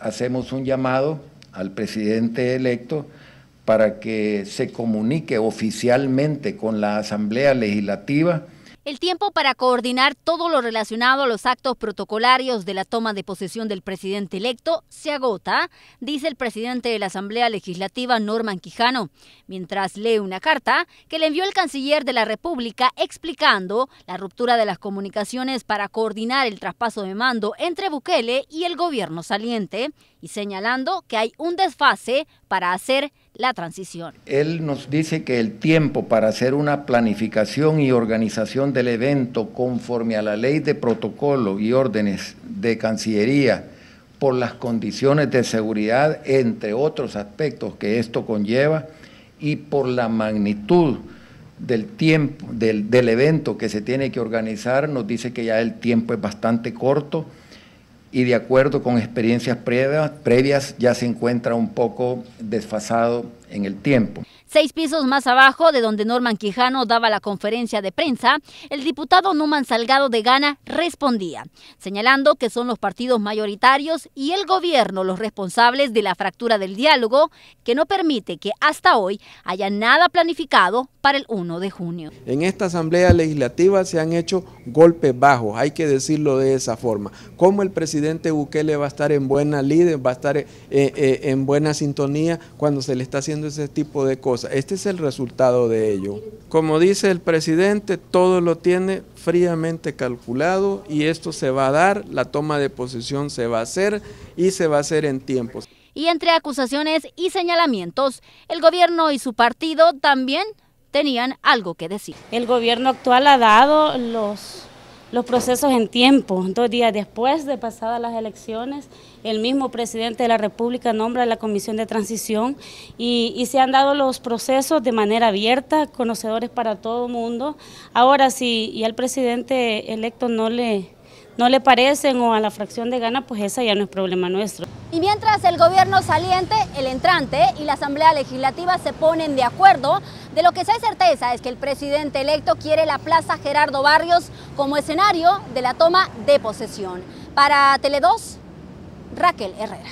hacemos un llamado al presidente electo para que se comunique oficialmente con la Asamblea Legislativa el tiempo para coordinar todo lo relacionado a los actos protocolarios de la toma de posesión del presidente electo se agota, dice el presidente de la Asamblea Legislativa Norman Quijano, mientras lee una carta que le envió el canciller de la República explicando la ruptura de las comunicaciones para coordinar el traspaso de mando entre Bukele y el gobierno saliente y señalando que hay un desfase para hacer la transición. Él nos dice que el tiempo para hacer una planificación y organización del evento conforme a la ley de protocolo y órdenes de Cancillería por las condiciones de seguridad, entre otros aspectos que esto conlleva, y por la magnitud del tiempo, del, del evento que se tiene que organizar, nos dice que ya el tiempo es bastante corto y de acuerdo con experiencias previas, previas ya se encuentra un poco desfasado en el tiempo. Seis pisos más abajo de donde Norman Quijano daba la conferencia de prensa, el diputado Numan Salgado de Gana respondía, señalando que son los partidos mayoritarios y el gobierno los responsables de la fractura del diálogo que no permite que hasta hoy haya nada planificado para el 1 de junio. En esta asamblea legislativa se han hecho golpes bajos, hay que decirlo de esa forma. ¿Cómo el presidente Bukele va a estar en buena líder, va a estar eh, eh, en buena sintonía cuando se le está haciendo ese tipo de cosas? Este es el resultado de ello. Como dice el presidente, todo lo tiene fríamente calculado y esto se va a dar, la toma de posesión se va a hacer y se va a hacer en tiempos. Y entre acusaciones y señalamientos, el gobierno y su partido también tenían algo que decir. El gobierno actual ha dado los los procesos en tiempo. Dos días después de pasadas las elecciones, el mismo presidente de la República nombra la comisión de transición y, y se han dado los procesos de manera abierta, conocedores para todo el mundo. Ahora, si y al presidente electo no le no le parecen o a la fracción de gana, pues esa ya no es problema nuestro. Y mientras el gobierno saliente, el entrante y la Asamblea Legislativa se ponen de acuerdo, de lo que se hay certeza es que el presidente electo quiere la Plaza Gerardo Barrios como escenario de la toma de posesión. Para Tele2, Raquel Herrera.